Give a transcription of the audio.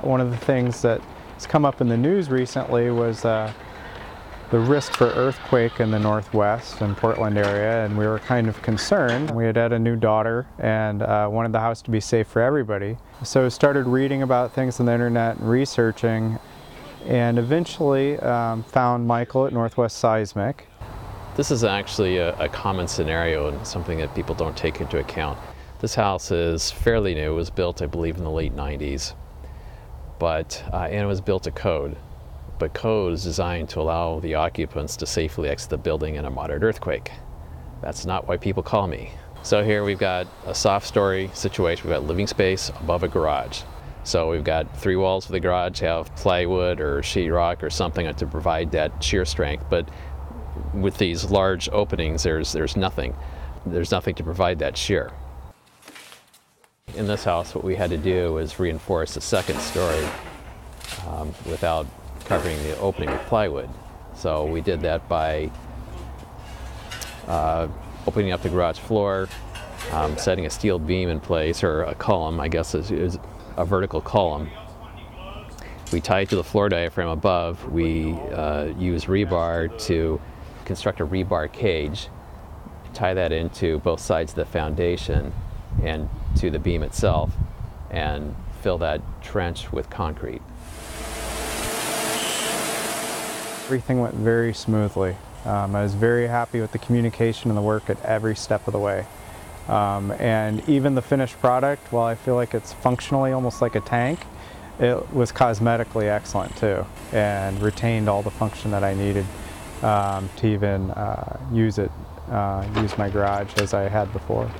One of the things that has come up in the news recently was uh, the risk for earthquake in the northwest and Portland area, and we were kind of concerned. We had had a new daughter and uh, wanted the house to be safe for everybody. So started reading about things on the internet and researching, and eventually um, found Michael at Northwest Seismic. This is actually a, a, common scenario and something that people don't take into account. This house is fairly new. It was built, I believe, in the late 90s, but uh, and it was built to code but code is designed to allow the occupants to safely exit the building in a moderate earthquake. That's not why people call me. So here we've got a soft story situation. We've got living space above a garage. So we've got three walls for the garage have plywood or sheetrock or something to provide that shear strength. But with these large openings, there's, there's nothing. There's nothing to provide that shear. In this house, what we had to do was reinforce the second story um, without covering the opening with plywood. So we did that by uh, opening up the garage floor, um, setting a steel beam in place, or a column, I guess is, is a vertical column. We tie it to the floor diaphragm above. We uh, use rebar to construct a rebar cage, tie that into both sides of the foundation and to the beam itself, and fill that trench with concrete. Everything went very smoothly. Um, I was very happy with the communication and the work at every step of the way. Um, and even the finished product, while I feel like it's functionally almost like a tank, it was cosmetically excellent too and retained all the function that I needed um, to even uh, use it, uh, use my garage as I had before.